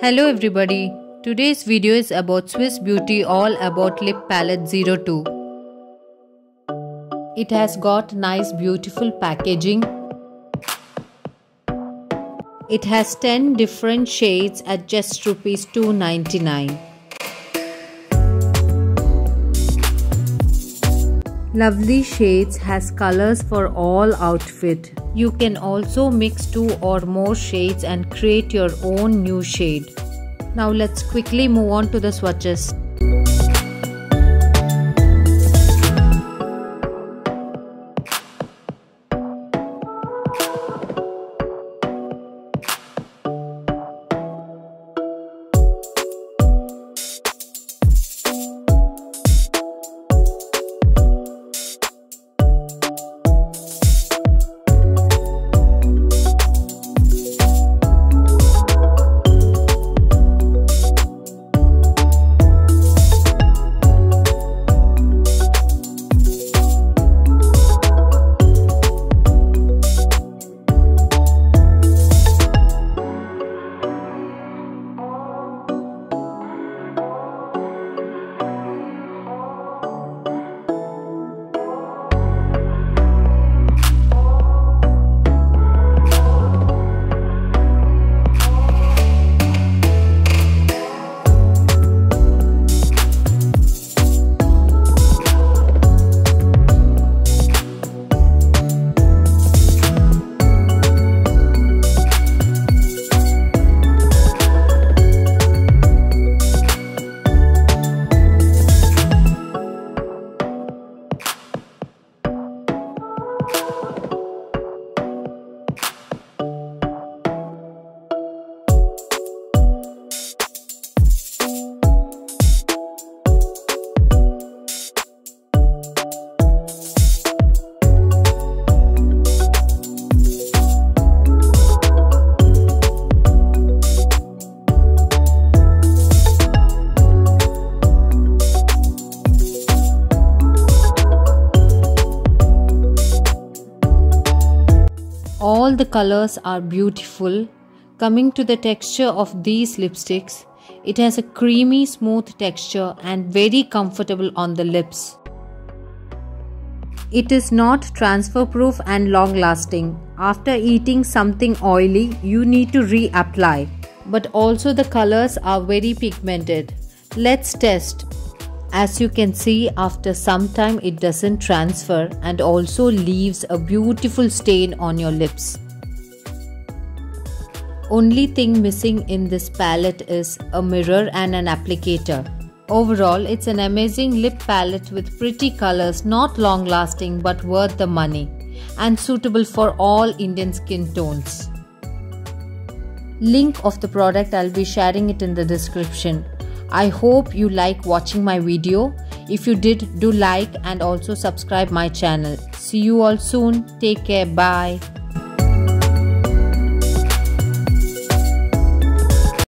Hello everybody. Today's video is about Swiss Beauty All About Lip Palette 02. It has got nice beautiful packaging. It has 10 different shades at just rupees 299. Lovely Shades has colors for all outfit. You can also mix two or more shades and create your own new shade. Now let's quickly move on to the swatches. All the colors are beautiful. Coming to the texture of these lipsticks, it has a creamy smooth texture and very comfortable on the lips. It is not transfer proof and long lasting. After eating something oily, you need to reapply. But also the colors are very pigmented. Let's test. As you can see after some time it doesn't transfer and also leaves a beautiful stain on your lips. Only thing missing in this palette is a mirror and an applicator. Overall, it's an amazing lip palette with pretty colors, not long lasting but worth the money and suitable for all Indian skin tones. Link of the product I'll be sharing it in the description. I hope you like watching my video. If you did, do like and also subscribe my channel. See you all soon. Take care. Bye.